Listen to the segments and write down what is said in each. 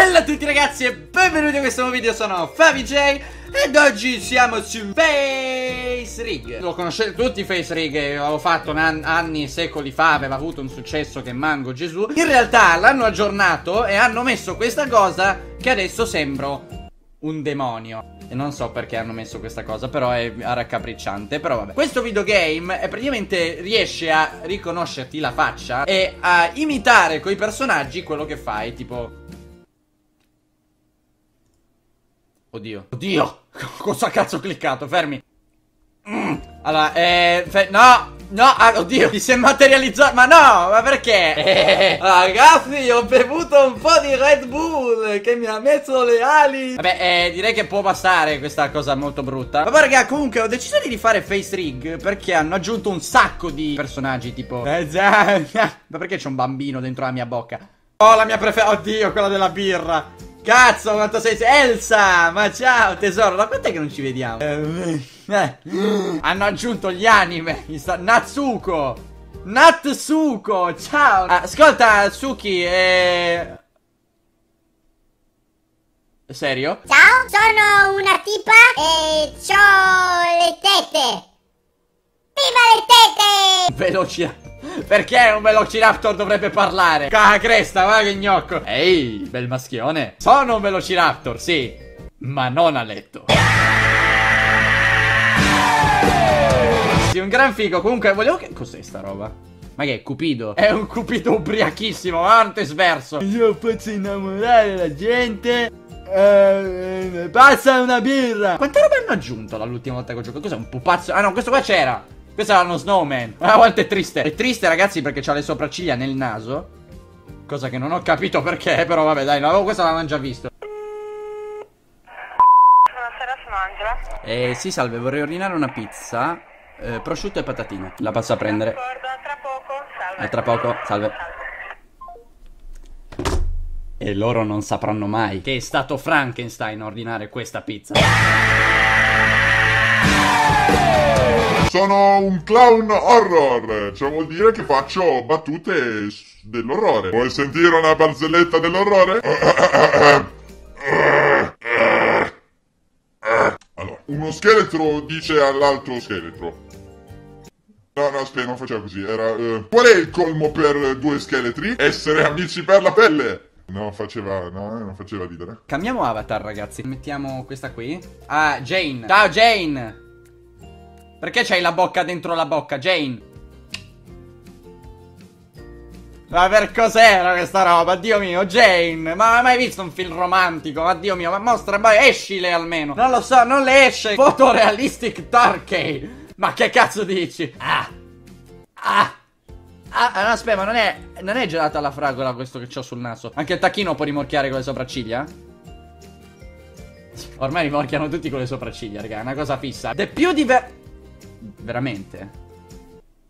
Bella a tutti ragazzi e benvenuti a questo nuovo video, sono FaviJ ed oggi siamo su Face Rig Lo conoscete tutti Face Rig, avevo fatto an anni, secoli fa, aveva avuto un successo che mango Gesù In realtà l'hanno aggiornato e hanno messo questa cosa che adesso sembro un demonio e non so perché hanno messo questa cosa, però è raccapricciante. Però vabbè. Questo videogame è praticamente riesce a riconoscerti la faccia e a imitare coi personaggi quello che fai. Tipo. Oddio. Oddio! Cosa cazzo ho cliccato? Fermi. Mm. Allora, eh. no! No, ah, oddio, mi si è materializzato. Ma no, ma perché? Eh, ragazzi, ho bevuto un po' di Red Bull che mi ha messo le ali. Vabbè, eh, direi che può bastare questa cosa molto brutta. Vabbè, raga, comunque ho deciso di rifare Face Rig perché hanno aggiunto un sacco di personaggi tipo. Eh, ma perché c'è un bambino dentro la mia bocca? Oh, la mia preferita. Oddio, quella della birra. Cazzo, quanto sei... Elsa! Ma ciao, tesoro, da quant'è che non ci vediamo? Eh, eh. Hanno aggiunto gli anime. Natsuko! Natsuko! Ciao! Ah, ascolta, Suki, eh... Serio? Ciao, sono una tipa e ho le tette. Viva le tette! Veloci... Perché un Velociraptor dovrebbe parlare? Caca cresta, guarda che gnocco Ehi, bel maschione Sono un Velociraptor, sì Ma non a letto Sì, un gran figo Comunque, volevo che... Cos'è sta roba? Ma che è Cupido? È un Cupido ubriachissimo, avanti sverso Io faccio innamorare la gente eh, passa una birra Quante robe hanno aggiunto dall'ultima volta che ho giocato? Cos'è un pupazzo? Ah no, questo qua c'era questo era uno snowman. Ma quanto è triste. È triste, ragazzi, perché ha le sopracciglia nel naso. Cosa che non ho capito perché, però vabbè, dai, no, questo l'avevamo già visto. Buonasera, sono Angela. Eh, sì, salve, vorrei ordinare una pizza. Eh, prosciutto e patatine. La passo a prendere. D'accordo, a tra poco. Salve. A tra poco, salve. E loro non sapranno mai che è stato Frankenstein a ordinare questa pizza. Sono un clown horror, cioè vuol dire che faccio battute dell'orrore. Vuoi sentire una barzelletta dell'orrore? Allora, uno scheletro dice all'altro scheletro. No, no, aspetta, non faceva così. Era. Uh, qual è il colmo per due scheletri? Essere amici per la pelle! No, faceva. No, non faceva ridere. Cambiamo avatar, ragazzi. Mettiamo questa qui. Ah, Jane. Ciao, Jane! Perché c'hai la bocca dentro la bocca, Jane? Ma per cos'era questa roba? Dio mio, Jane! Ma hai mai visto un film romantico? Ma Dio mio, ma mostra, ma escile almeno! Non lo so, non le esce! Photorealistic Turkey! Ma che cazzo dici? Ah! Ah! Ah, no, aspetta, ma non è, non è gelato alla fragola questo che ho sul naso? Anche il tacchino può rimorchiare con le sopracciglia? Ormai rimorchiano tutti con le sopracciglia, raga, è una cosa fissa. The più diver... Veramente?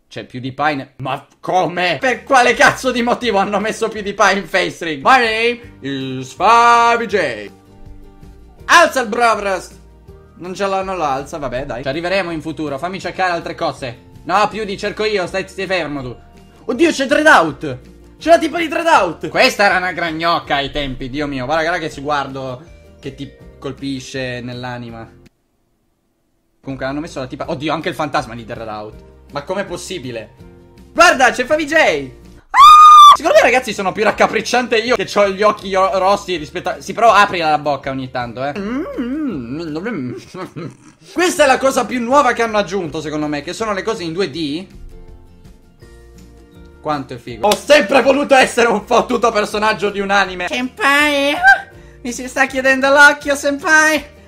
Cioè, PewDiePie... Ma come? Per quale cazzo di motivo hanno messo PewDiePie in face ring? My name is FabiJ. Alza il Bravrast! Non ce l'hanno l'alza, vabbè, dai. Ci arriveremo in futuro, fammi cercare altre cose. No, più di cerco io, stai, stai fermo tu. Oddio, c'è Dread Out! C'è la tipa di Dread Out! Questa era una gragnocca ai tempi, Dio mio. Guarda, guarda che sguardo che ti colpisce nell'anima. Comunque hanno messo la tipa... Oddio, anche il fantasma di Dread Out. Ma com'è possibile? Guarda, c'è Favi J! Ah! Secondo me ragazzi sono più raccapricciante io che ho gli occhi rossi rispetto a... Sì, però apri la bocca ogni tanto, eh. Questa è la cosa più nuova che hanno aggiunto, secondo me, che sono le cose in 2D. Quanto è figo. Ho sempre voluto essere un fottuto personaggio di un anime. Senpai, mi si sta chiedendo l'occhio, senpai.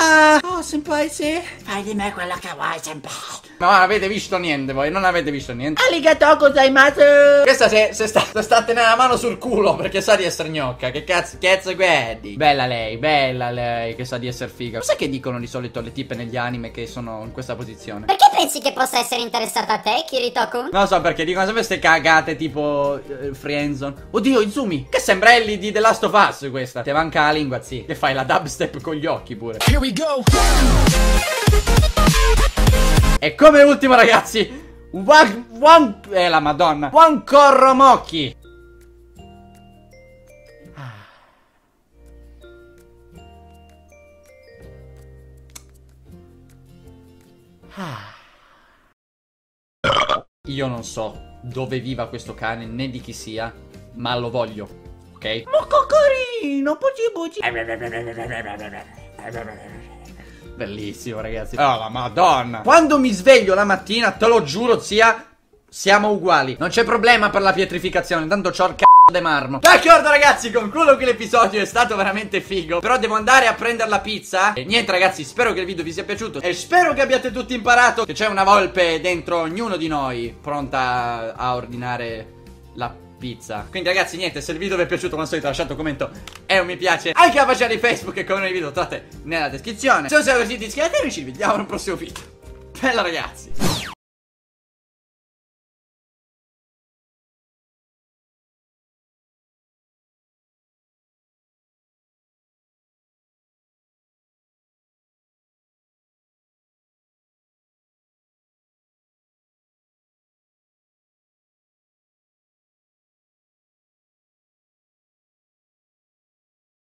Ah, oh, senpai, sì. Fai di me quello che vuoi, senpai. Ma non avete visto niente voi, non avete visto niente. Arigato gozaimasu. Questa se, se, sta, se sta a tenere la mano sul culo perché sa di essere gnocca. Che cazzo, cazzo guardi. Bella lei, bella lei, che sa di essere figa. Cos'è che dicono di solito le tipe negli anime che sono in questa posizione? Perché pensi che possa essere interessata a te, Kirito-kun? Non lo so perché dicono sempre queste cagate tipo uh, Friendzone. Oddio, Izumi, che sembra Ellie di The Last of Us questa. Ti manca la lingua, sì. Che fai la dubstep con gli occhi pure. Here we go. E come ultimo ragazzi One, one Eh la madonna One Corromocchi Io non so dove viva questo cane né di chi sia, ma lo voglio, ok? Ma cocorino, bugi bugi. Bellissimo, ragazzi. Oh, la madonna. Quando mi sveglio la mattina, te lo giuro, zia, siamo uguali. Non c'è problema per la pietrificazione, tanto c'ho il c***o de marmo. D'accordo, ragazzi, concludo qui l'episodio. È stato veramente figo. Però devo andare a prendere la pizza. E niente, ragazzi, spero che il video vi sia piaciuto. E spero che abbiate tutti imparato che c'è una volpe dentro ognuno di noi, pronta a ordinare la pizza. Quindi, ragazzi, niente, se il video vi è piaciuto, come al solito, lasciate un commento e un mi piace. Anche la pagina di Facebook e come i video trovate nella descrizione. Se non siete così, iscrivetevi. Ci vediamo nel prossimo video. Bella, ragazzi.